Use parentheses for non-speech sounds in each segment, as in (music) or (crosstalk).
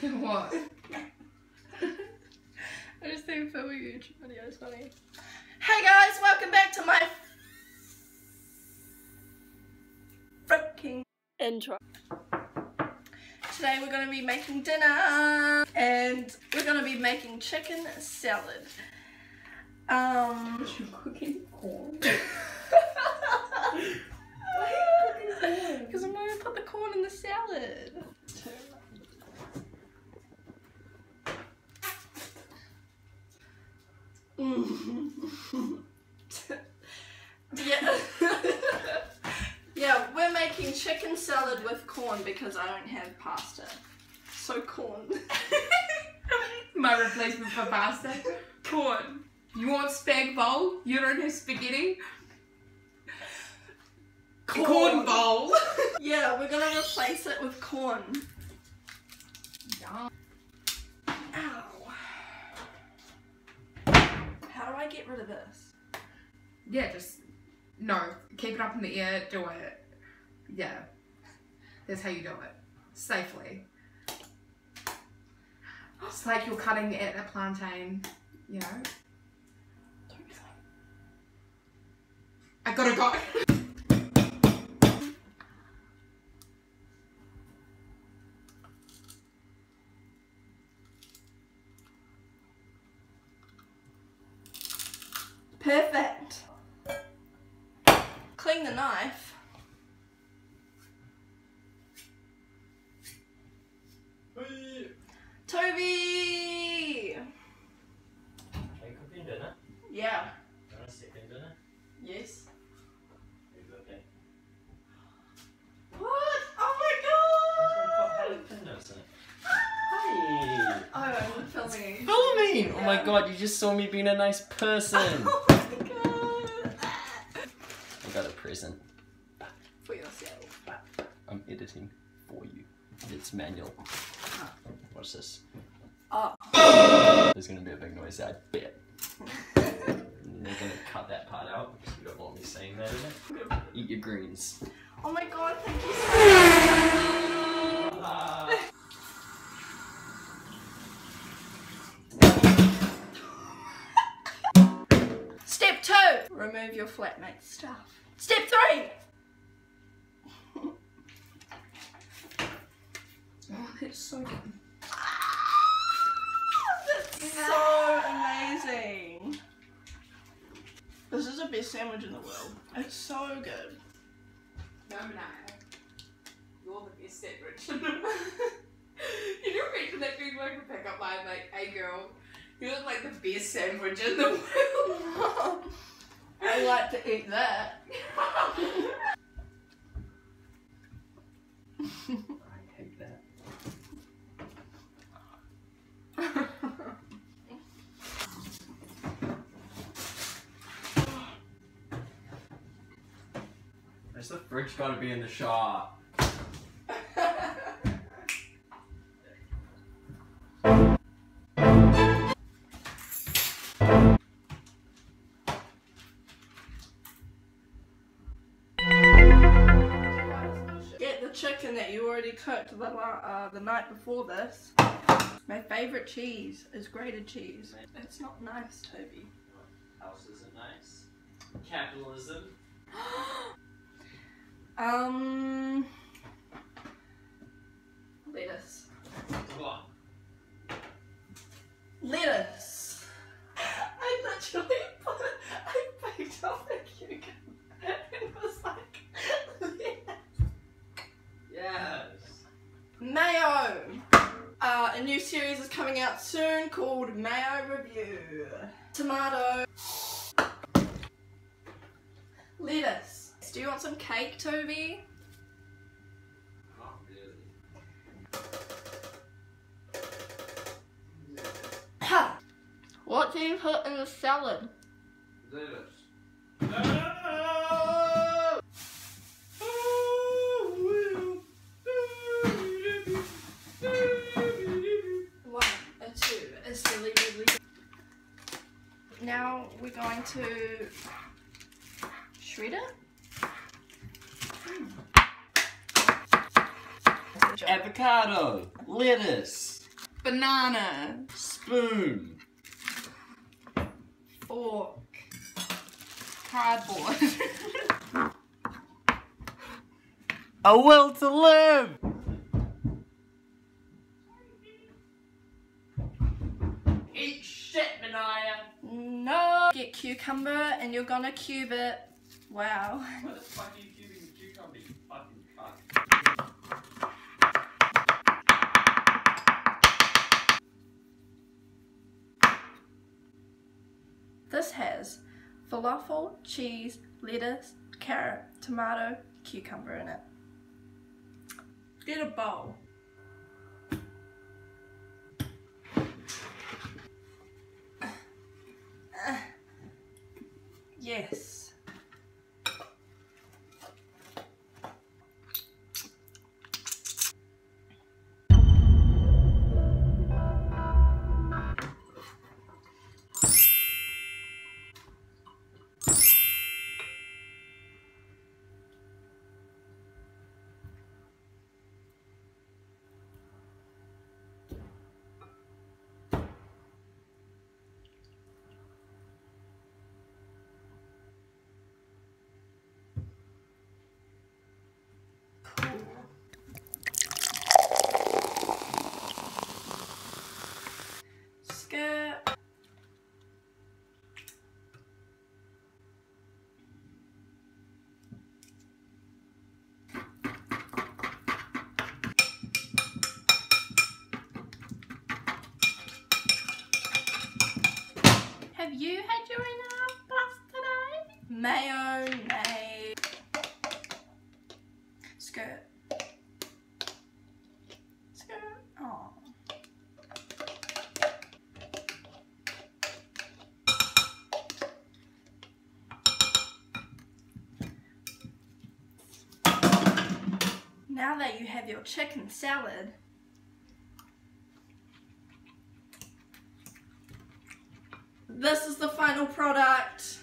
(laughs) what? (laughs) I just think filming a YouTube video is funny. Hey guys, welcome back to my freaking intro. Today we're going to be making dinner and we're going to be making chicken salad. Um, You cooking corn? Because I'm going to put the corn in the salad. yeah. yeah, we're making chicken salad with corn because I don't have pasta. So corn. (laughs) My replacement for pasta? Corn. You want spag bowl? You don't have spaghetti? Corn bowl. (laughs) Yeah, we're gonna replace it with corn. Yum. Ow. How do I get rid of this? Yeah, just no. Keep it up in the air. Do it. Yeah, that's how you do it safely. It's like you're cutting at a plantain. You know. I gotta go. (laughs) Perfect. Clean the knife. Toby! Are you cooking dinner? Yeah. You want a second dinner? Yes. Are you okay? What? Oh my god! in it. Hi! Oh, I'm filming. Filming! Oh my god, you just saw me being a nice person. (laughs) Oh my god! I got a present. For yourself. I'm editing for you. It's manual. Ah. Watch this. Oh. There's gonna be a big noise, I bet. And they're gonna cut that part out because you don't want me saying that. Eat your greens. Oh my god, thank you so much. Ah. Step two, remove your flatmate stuff. Step three. Oh, that's so good. That's so amazing. Best sandwich in the world. It's so good. No, no. You're the best sandwich. (laughs) you never mentioned that being like a pickup line, like, hey girl, you look like the best sandwich in the (laughs) world. I like to eat that. (laughs) I hate that. Where's the fridge gotta be in the shop? Get the chicken that you already cooked the, uh, the night before this. My favorite cheese is grated cheese. It's not nice, Toby. House isn't nice. Capitalism. (gasps) (gasps) Um, lettuce. What? Lettuce. (laughs) I literally put it, I picked up a cucumber (laughs) and was like, lettuce. Yes. Mayo. Uh, a new series is coming out soon called Mayo Review. Tomato. Lettuce. Do you want some cake, Toby? Not really. What do you put in the salad? Lettuce. One, a two, a silly diddly. Now we're going to shred it. Avocado. Lettuce. banana, Spoon. fork, cardboard, (laughs) A will to live. Eat shit, Manaya. no. Get cucumber and you're gonna cube it. Wow. This has falafel, cheese, lettuce, carrot, tomato, cucumber in it. Get a bowl. Now that you have your chicken salad, this is the final product.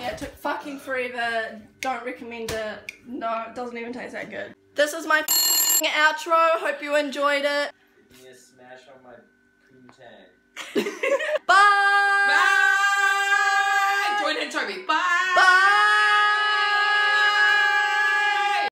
Yeah, it took fucking forever. Don't recommend it. No, it doesn't even taste that good. This is my outro. Hope you enjoyed it. Give me a smash on my poontang. (laughs) Bye. Bye. Join in, Toby. Bye.